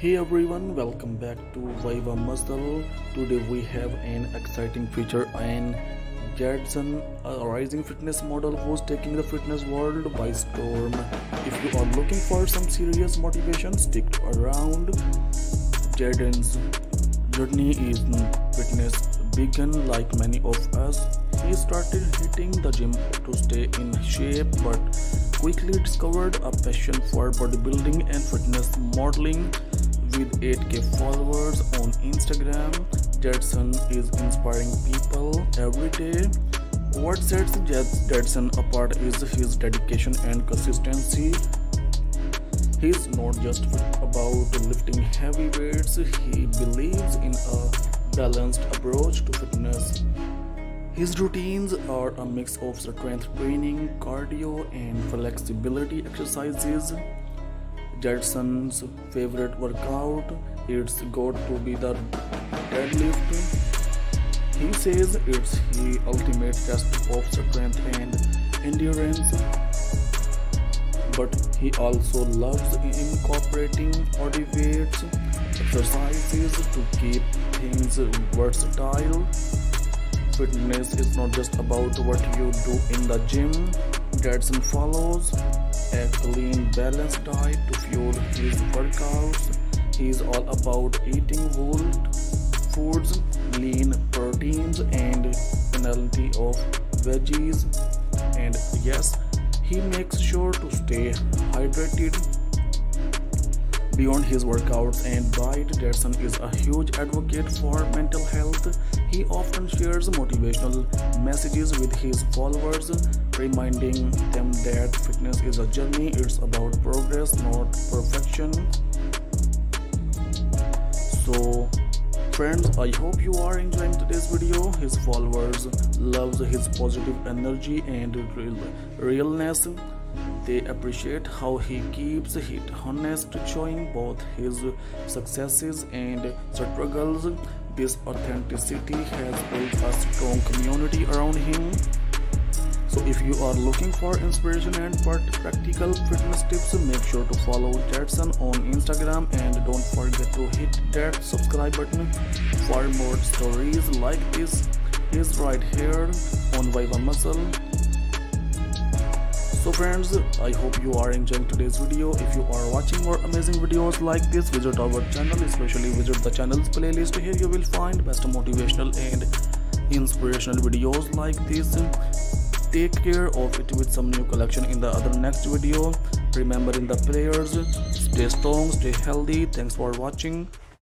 Hey everyone, welcome back to Viva Muscle. Today we have an exciting feature and Jadson, a rising fitness model who's taking the fitness world by storm. If you are looking for some serious motivation, stick around. Jadson's journey in fitness began like many of us. He started hitting the gym to stay in shape but quickly discovered a passion for bodybuilding and fitness modeling with 8k followers on Instagram, Jadson is inspiring people every day. What sets Jadson apart is his dedication and consistency. He's not just about lifting heavy weights, he believes in a balanced approach to fitness. His routines are a mix of strength training, cardio, and flexibility exercises. Jadson's favorite workout. It's got to be the deadlift. He says it's the ultimate test of strength and endurance. But he also loves incorporating body weights exercises to keep things versatile. Fitness is not just about what you do in the gym. Jadson follows a clean, balanced diet to fuel his workouts. He's all about eating whole foods, lean proteins, and plenty of veggies. And yes, he makes sure to stay hydrated. Beyond his workouts and diet, Jadson is a huge advocate for mental health. He often shares motivational messages with his followers, reminding them that fitness is a journey, it's about progress, not perfection. So, friends, I hope you are enjoying today's video. His followers loves his positive energy and real realness. They appreciate how he keeps it honest, showing both his successes and struggles. This authenticity has built a strong community around him. So if you are looking for inspiration and practical fitness tips, make sure to follow Jadson on Instagram and don't forget to hit that subscribe button for more stories like this is right here on Viva Muscle. So friends, I hope you are enjoying today's video. If you are watching more amazing videos like this, visit our channel, especially visit the channel's playlist. Here you will find best motivational and inspirational videos like this. Take care of it with some new collection in the other next video. Remember in the prayers, stay strong, stay healthy. Thanks for watching.